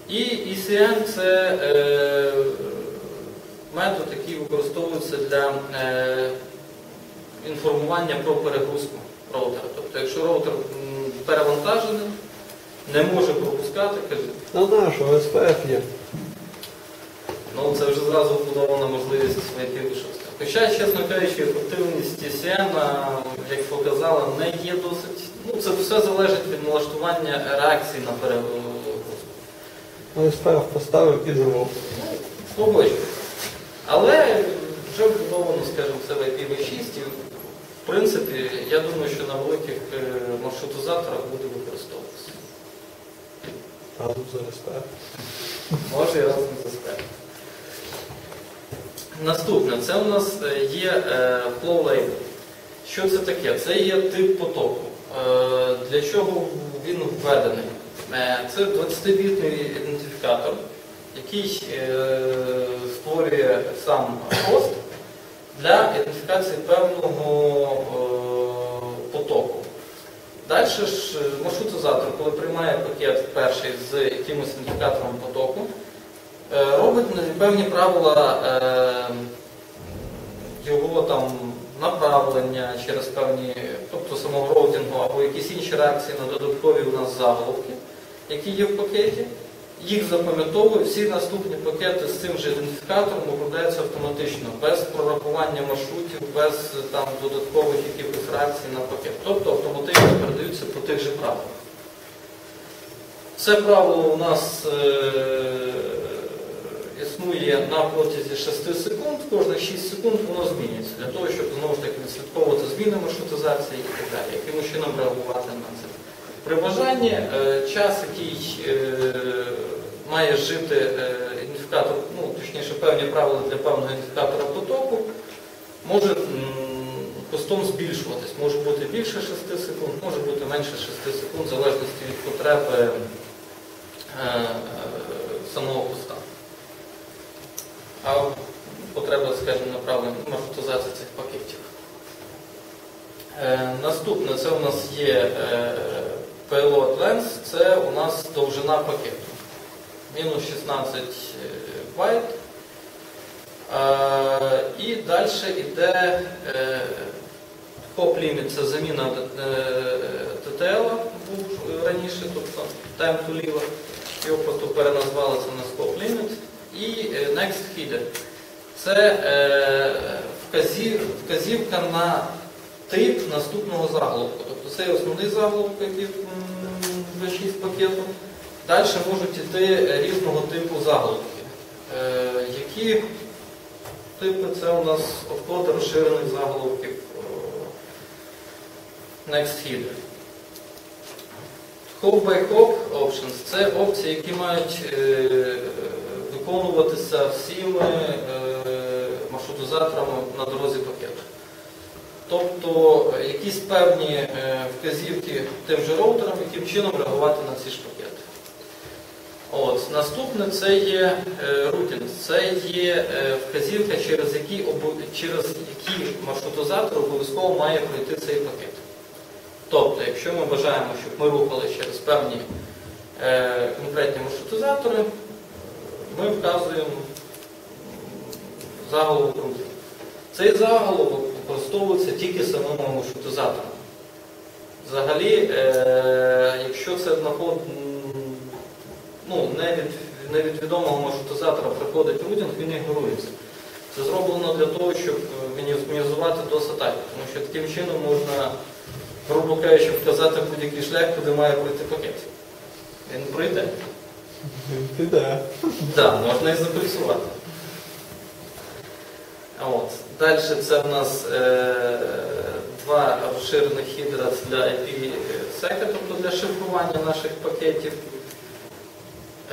І ECN це е, метод, який використовується для е, інформування про перегрузку роутера. Тобто, якщо роутер перевантажений, не може пропускати, каже, Ну нащо, СПФ є. Ну, це вже зразу вбудована можливість знайти вишивка. Хоча, чесно кажучи, ефективність TCN, як показала, не є досить. Ну, це все залежить від налаштування реакції на перегрузку. Ну, СПФ поставив і зробив. Погоджуюсь. Але вже вбудовано, скажімо, це в IPv6. В принципі, я думаю, що на великих е, маршрутизаторах буде використовуватися. Разом за СПФ. Може і разом з СП. Наступне, це у нас е, є е, flow label. Що це таке? Це є тип потоку. Для чого він введений? Це 20-бітний ідентифікатор, який створює сам хост для ідентифікації певного е, потоку. Далі ж е, маршрутизатор, коли приймає пакет перший з якимось ідентифікатором потоку, е, робить певні правила його там направлення через певні, тобто самого роутингу або якісь інші реакції на додаткові у нас заголовки, які є в пакеті. Їх запам'ятовує, всі наступні пакети з цим же ідентифікатором обробляються автоматично, без прорахування маршрутів, без е, там додаткових якихось реакцій на пакет. Тобто автоматично передаються по тих же правилах. Це правило у нас е, існує на протязі 6 секунд, кожних 6 секунд воно змінюється, для того, щоб знову ж таки відслідковувати зміни маршрутизації і так далі, яким чином реагувати на це. При бажанні е, час, який е, має жити е, ідентифікатор, ну, точніше, певні правила для певного ідентифікатора потоку, може постом збільшуватись. Може бути більше 6 секунд, може бути менше 6 секунд, в залежності від потреби самого хоста. А потреба, скажімо, направлення маршрутизації цих пакетів. Наступне це у нас є payload length, це у нас довжина пакету. Мінус 16 е, байт. Е, І далі йде е, limit, це заміна TTL був раніше, тобто time to live. Його просто переназвали це на hop limit. І е, next header. Це е, вказівка на тип наступного заголовку. Тобто це основний заголовок, який в 6 пакету. Далі можуть йти різного типу заголовки. Е, які типи це у нас обходи розширених заголовків Next Header. Hop by Hop Options це опції, які мають е, виконуватися всіми е, маршрутизаторами на дорозі пакету. Тобто е, якісь певні е, вказівки тим же роутерам, яким чином реагувати на ці ж пакети. От, наступне це є е, рутінг, це є вказівка, через які, через які маршрутизатор обов'язково має пройти цей пакет. Тобто, якщо ми бажаємо, щоб ми рухали через певні конкретні маршрутизатори, ми вказуємо заголовок рутінгу. Цей заголовок використовується тільки самим маршрутизатором. Взагалі, е, якщо це знаход, м, ну, не, від, не від відомого маршрутизатора приходить рутинг, він ігнорується. Це зроблено для того, щоб мінімізувати DOS атаки, тому що таким чином можна, грубо кажучи, вказати будь-який шлях, куди має пройти пакет. Він пройде. Ти де? Так, можна і запресувати. От. Далі це в нас е, два розширених хідера для IP сека, тобто для шифрування наших пакетів.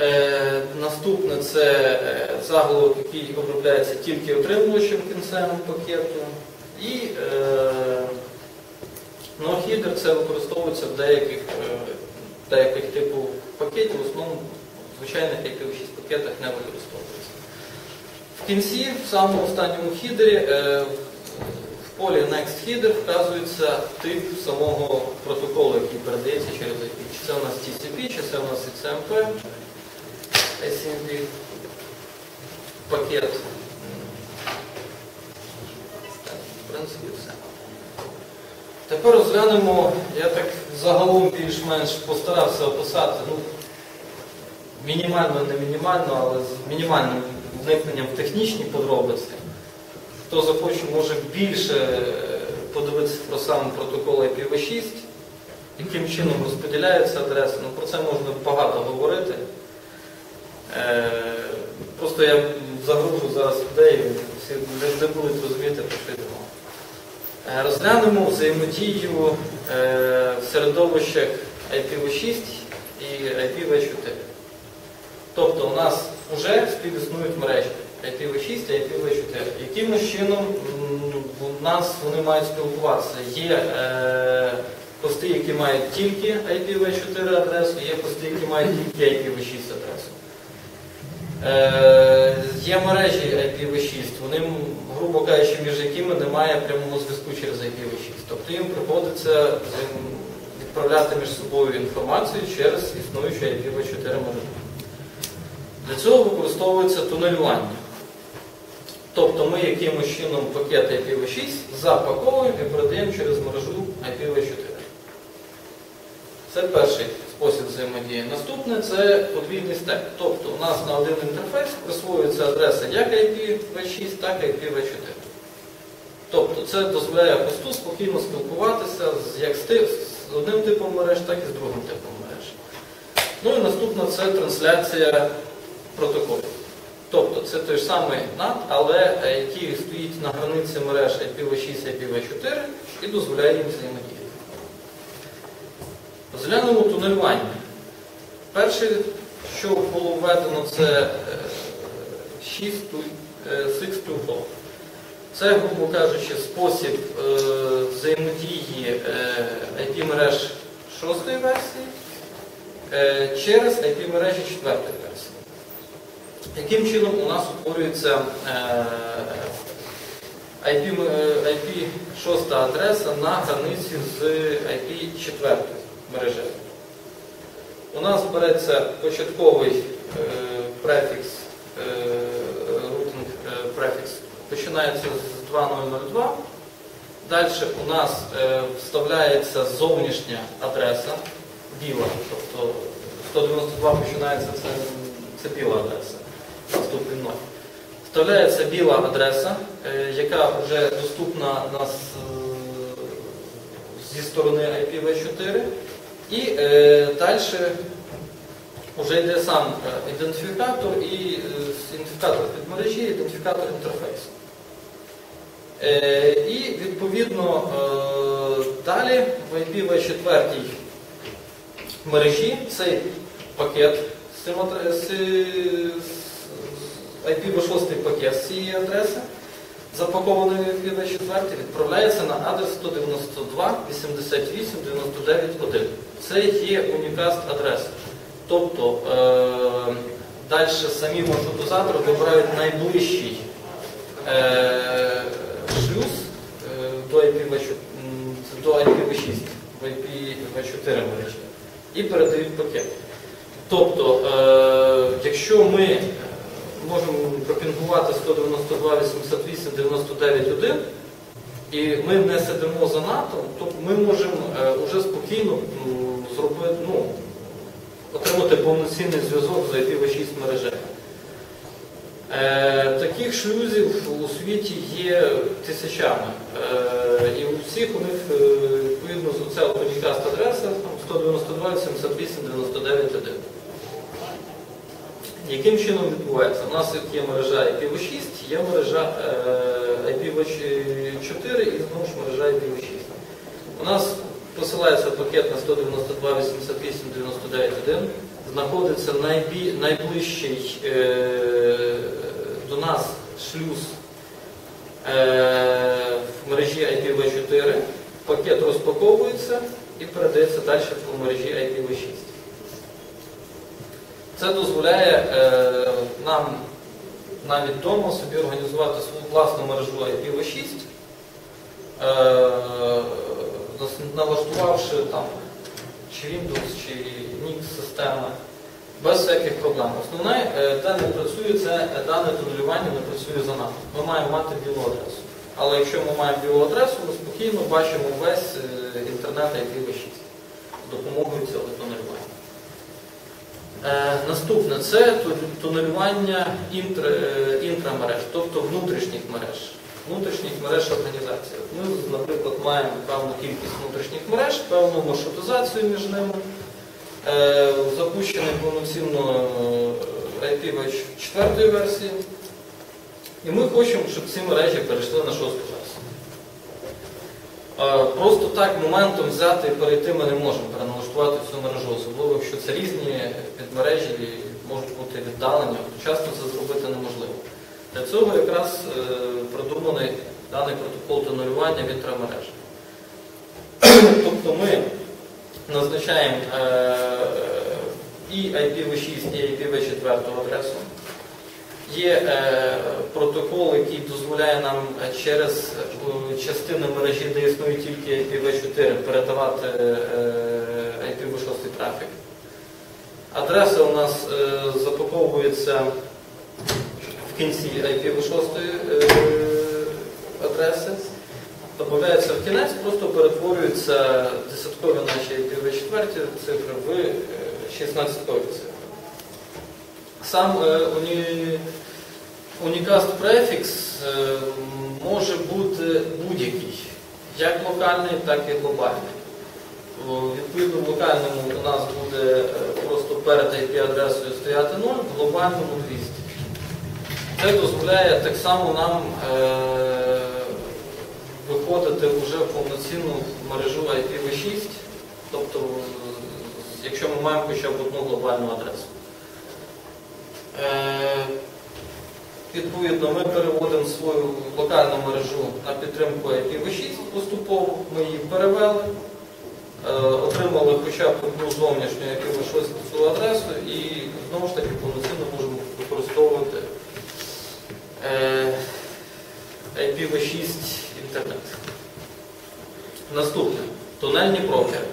Е, наступне це е, заголовок, який обробляється тільки отримувачем кінцевим пакету. І е, no-header це використовується в деяких, е, деяких типів пакетів, в основному в звичайних IP6 пакетах не використовується. В кінці, в самому останньому хідері, е, в полі Next Header вказується тип самого протоколу, який передається через IP. Чи це у нас TCP, чи це у нас XMP, SMB, пакет. В принципі, все. Тепер розглянемо, я так загалом більш-менш постарався описати, ну, мінімально, не мінімально, але з мінімальним вникненням в технічні подробиці. Хто захоче, може більше е, подивитися про сам протокол IPv6, яким чином розподіляються адреси. Ну, про це можна багато говорити. Е, Просто я загружу зараз людей, всі не, будуть розуміти, про що йдемо. Е, Розглянемо взаємодію в середовищах IPv6 і IPv4. Тобто у нас вже співіснують мережі. IPv6 і IPv4. Яким чином у нас вони мають спілкуватися? Є е, пости, які мають тільки IPv4 адресу, є пости, які мають тільки IPv6 адресу. Е, є мережі IPv6, вони, грубо кажучи, між якими немає прямого зв'язку через IPv6. Тобто їм приходиться відправляти між собою інформацію через існуючу IPv4 мережу. Для цього використовується тунелювання. Тобто ми якимось чином пакет IPv6 запаковуємо і передаємо через мережу IPv4. Це перший спосіб взаємодії. Наступне це подвійний стек. Тобто у нас на один інтерфейс присвоюється адреса як IPv6, так і IPv4. Тобто це дозволяє посту спокійно спілкуватися як з, одним типом мереж, так і з другим типом мереж. Ну і наступне це трансляція протоколів. Тобто це той самий NAT, але е, який стоїть на границі мереж IPv6 і IPv4 і дозволяє їм взаємодіяти. Розглянемо тунелювання. Перше, що було введено, це е, 6 to, е, 6 to 4. Це, грубо кажучи, спосіб е, взаємодії е, IP-мереж 6 версії е, через IP-мережі 4 версії. Яким чином у нас утворюється е, е, IP 6 адреса на границі з IP 4 мережею? У нас береться початковий е, префікс, е, рутинг е, префікс, починається з 2002. Далі у нас е, вставляється зовнішня адреса біла, тобто 192 починається, це, це біла адреса, наступний ноль. Вставляється біла адреса, е, яка вже доступна нас е, зі сторони IPv4. І е, далі вже йде сам ідентифікатор і ідентифікатор підмережі, ідентифікатор інтерфейсу. І відповідно далі в IPv4 мережі цей пакет з цим адре- з- з- IPv6 пакет з цієї адреси, запакований в IPv4, відправляється на адрес 192 88 99 1. Це є унікаст адреса. Тобто е, далі самі маршрутизатори вибирають найближчий е, шлюз е, до IPv4. До IPv6, в IPv4 мережі і передають пакет. Тобто, е, якщо ми е, можемо пропінгувати 192, 88, 99, 1, і ми не сидимо за НАТО, то ми можемо е, уже спокійно зробити, ну, отримати повноцінний зв'язок з IPv6 мережею. Е, таких шлюзів у світі є тисячами. Е, і у всіх у них е, відповідно ця унікаст адреса там, 192, 78, 99, 1. Яким чином відбувається? У нас є мережа IPv6, є мережа е, IPv4 і знову ж мережа IPv6. У нас посилається пакет на 192, 88, 99, 1, знаходиться найбі, найближчий е, до нас шлюз е, в мережі IPv4, пакет розпаковується і передається далі по мережі IPv6. Це дозволяє е, нам навіть вдома собі організувати свою власну мережу IPv6, е, налаштувавши там чи Windows, чи Linux системи, без всяких проблем. Основне, е, де не працює, це дане тунелювання не працює за нами. Ми маємо мати білу адресу. Але якщо ми маємо білу адресу, ми спокійно бачимо весь інтернет IPv6 з допомогою цього тунелювання. Е, наступне це ту- тунелювання інтрамереж, тобто внутрішніх мереж, внутрішніх мереж організації. Ми, наприклад, маємо певну кількість внутрішніх мереж, певну маршрутизацію між ними, е, запущений повноцінно е, IPv4 версії. І ми хочемо, щоб ці мережі перейшли на шосту Просто так моментом взяти і перейти ми не можемо переналаштувати цю мережу, особливо якщо це різні підмережі і можуть бути віддалені, то часто це зробити неможливо. Для цього якраз е, продуманий даний протокол тонерування вітромереж. (clears throat) Тобто ми назначаємо е, і IPv6, і IPv4 адресу. Є е, дозволяє нам е, через е, частини мережі, де існує тільки IPv4, передавати е, IPv6 трафік. Адреса у нас е, запаковується в кінці IPv6 е, адреси, додається в кінець, просто перетворюються десяткові наші IPv4 цифри в е, 16-кові цифри. Сам е, уні... унікаст префікс е, може бути будь-який, як локальний, так і глобальний. Відповідно, в локальному у нас буде е, просто перед IP-адресою стояти 0, в глобальному 200. Це дозволяє так само нам е, виходити вже в повноцінну мережу IPv6, тобто, якщо ми маємо хоча б одну глобальну адресу. Відповідно, ми переводимо свою локальну мережу на підтримку IPv6 поступово, ми її перевели, е, отримали хоча б одну зовнішню IPv6 адресу і знову ж таки повноцінно можемо використовувати е, IPv6 інтернет. Наступне тунельні брокери.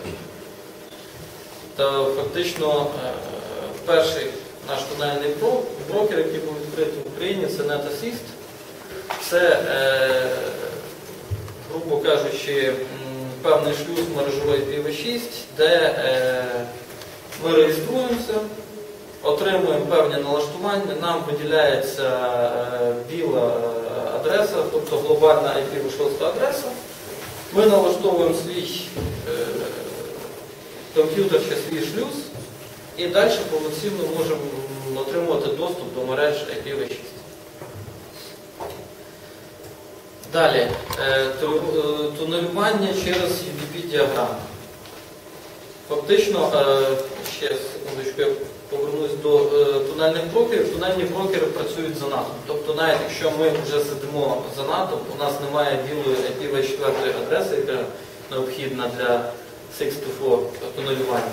Та фактично е, перший наш тунельний бро- брокер, який був відкритий в Україні, це NetAssist. Це, е, грубо кажучи, певний шлюз мережової IPv6, де е, ми реєструємося, отримуємо певні налаштування, нам виділяється е, біла е, адреса, тобто глобальна IPv6 адреса. Ми налаштовуємо свій е, комп'ютер чи свій шлюз і далі повноцінно можемо отримувати доступ до мереж IPv6. Далі, е, е, тунелювання через UDP-діаграму. Фактично, е, ще секундочку, я повернусь до тунельних брокерів. Тунельні брокери працюють за НАТО. Тобто, навіть якщо ми вже сидимо за НАТО, у нас немає білої IPv4 адреси, яка необхідна для 624 тунелювання,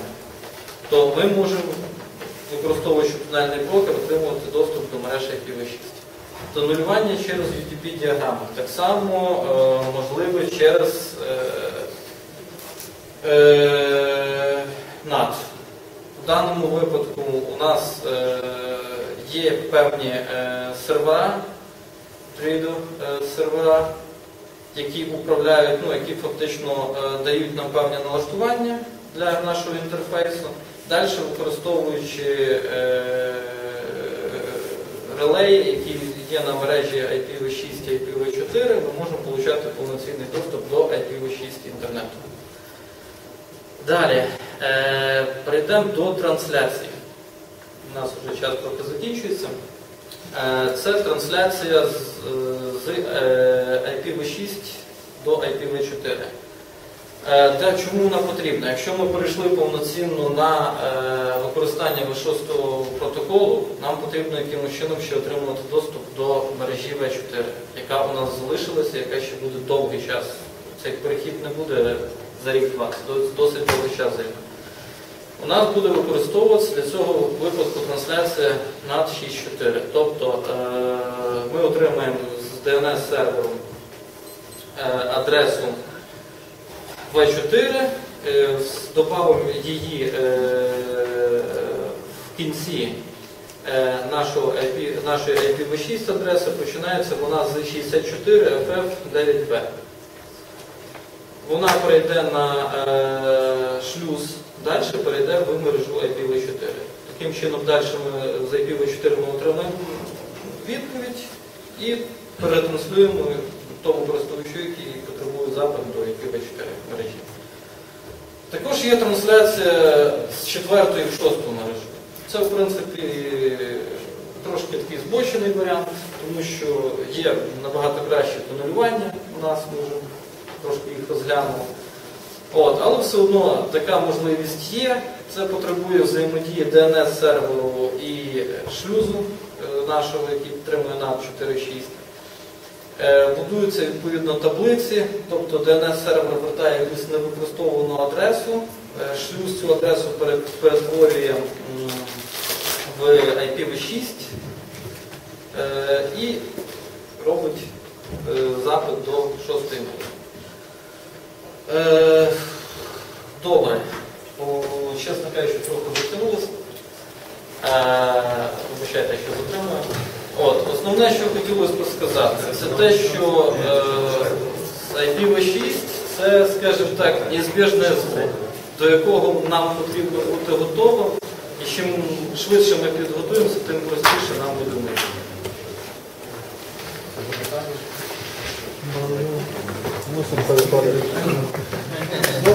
то ми можемо, використовуючи тунельний брокер, отримувати доступ до мережі IPv6. Тунелювання через UDP-діаграму. Так само е, можливе через е, е, NAT. У даному випадку у нас е, є певні е, сервера, трейду е, сервера, які управляють, ну, які фактично е, дають нам певні налаштування для нашого інтерфейсу. Далі використовуючи е, релеї, які є на мережі IPv6 і IPv4, ми можемо отримати повноцінний доступ до IPv6 інтернету. Далі е, перейдемо до трансляції. У нас вже час трохи закінчується. Е, це трансляція з, з е, IPv6 до IPv4. Е, Де, чому вона потрібна? Якщо ми перейшли повноцінно на е, використання V6 протоколу, нам потрібно якимось чином ще отримувати доступ до мережі V4, яка у нас залишилася, яка ще буде довгий час. Цей перехід не буде за рік-два, досить довгий час займе. У нас буде використовуватися для цього випадку трансляція NAT 6.4. Тобто е, ми отримаємо з DNS-серверу е, адресу V4, е, додамо її е, в кінці е, нашої IPv6 адреси, починається вона з 64 FF9B. Вона перейде на шлюз, далі перейде в мережу IPv4. Таким чином, далі ми з IPv4 ми отримаємо відповідь і перетранслюємо тому користувачу, який потребує запит до IPv4 мережі. Також є трансляція з 4 в 6 мережі. Це, в принципі, трошки такий збочений варіант, тому що є набагато краще тунелювання у нас, ми вже трошки їх розглянемо. От, але все одно така можливість є. Це потребує взаємодії DNS-серверу і шлюзу е, нашого, який підтримує NAT 4.6. Е, Будуються відповідно таблиці, тобто DNS-сервер вертає якусь невикористовувану адресу, е, шлюз цю адресу перетворює в IPv6 е, і робить запит до шостої мови. Е, Добре. Чесно кажучи, трохи затягнулося. Вибачайте, що затримую. От, Основне, що хотілося б сказати, це те, що е, IPv6 це, скажімо так, незбіжне зло, до якого нам потрібно бути готовим. І чим швидше ми підготуємося, тим простіше нам буде мити. Ну,